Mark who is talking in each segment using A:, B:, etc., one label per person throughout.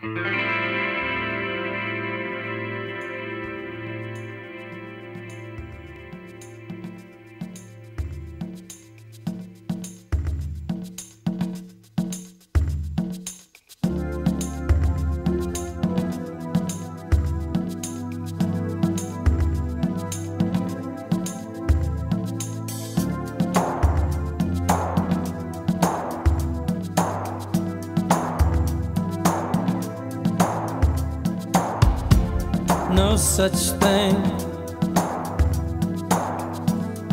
A: Mm-hmm. No such thing.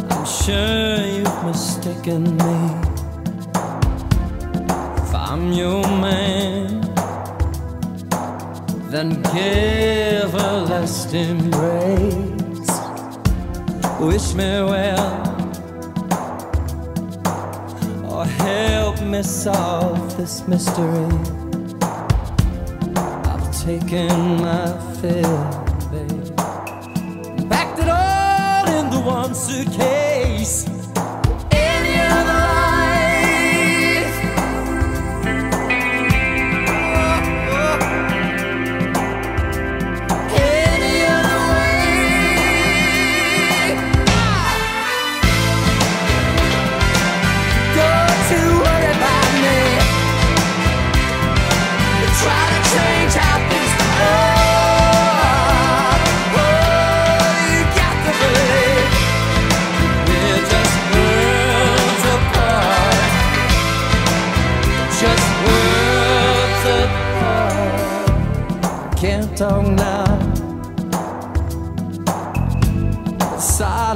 A: I'm sure you've mistaken me. If I'm your man, then give a last embrace. Wish me well, or help me solve this mystery. Taken my fill babe. Packed it all in the one suitcase.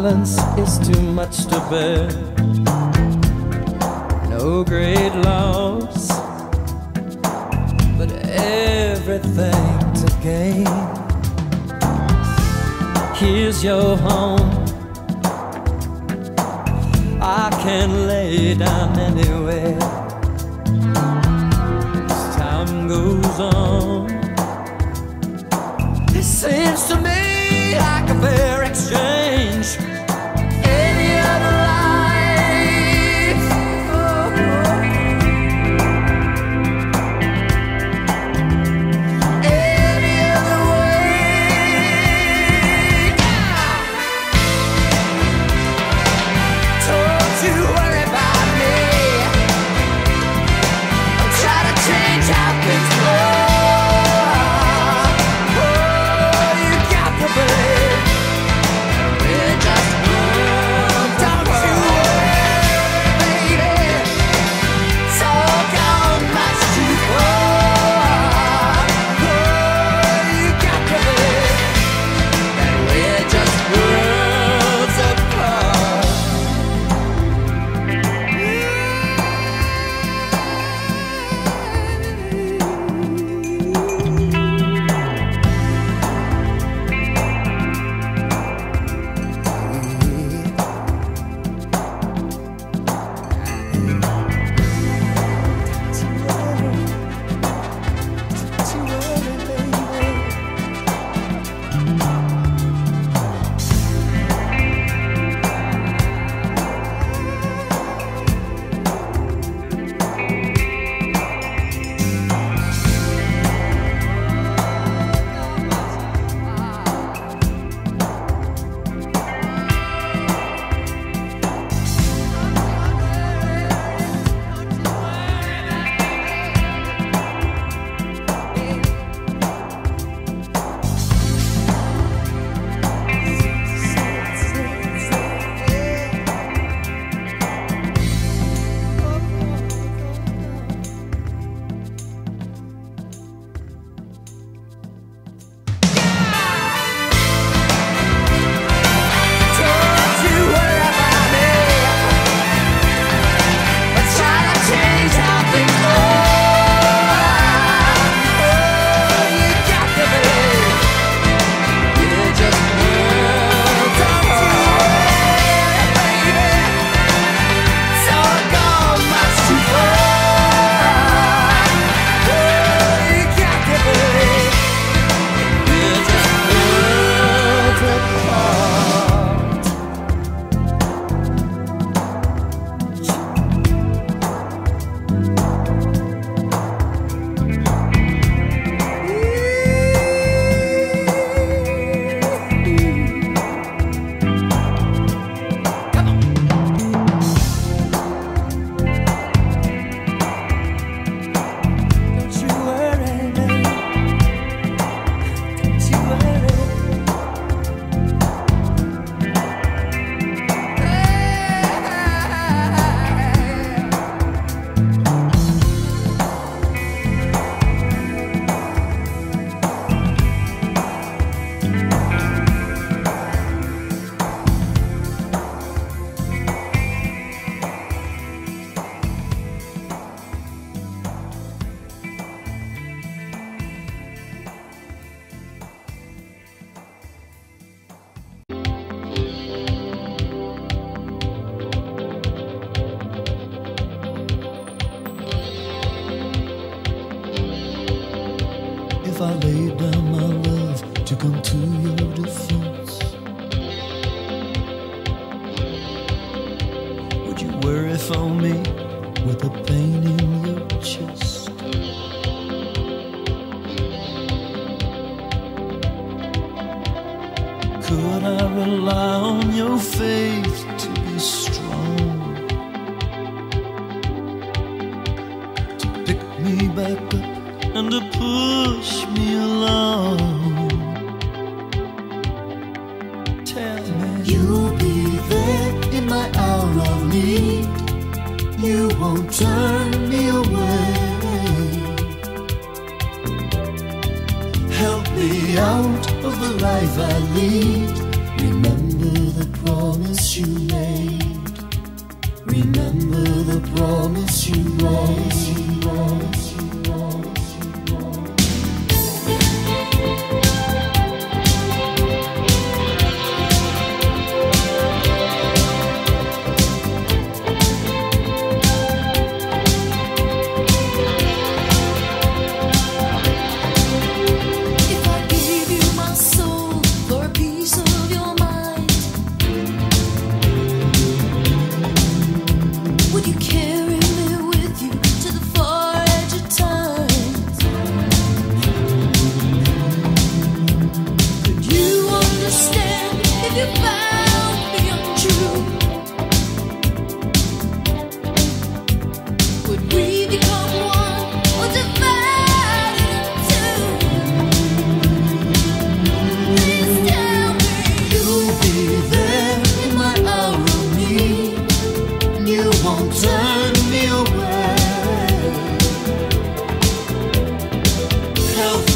A: Silence is too much to bear. No great loss but everything to gain. Here's your home. I can lay down anywhere. As time goes on, it seems to me if I laid down my love to come to your defense? Would you worry for me with a pain in your chest? Could I rely on your faith to be strong? To pick me back up and to push me along. Tell me
B: You'll be there in my hour of need. You won't turn me away. Help me out of the life I lead. Remember the promise you made. Remember the promise you made. know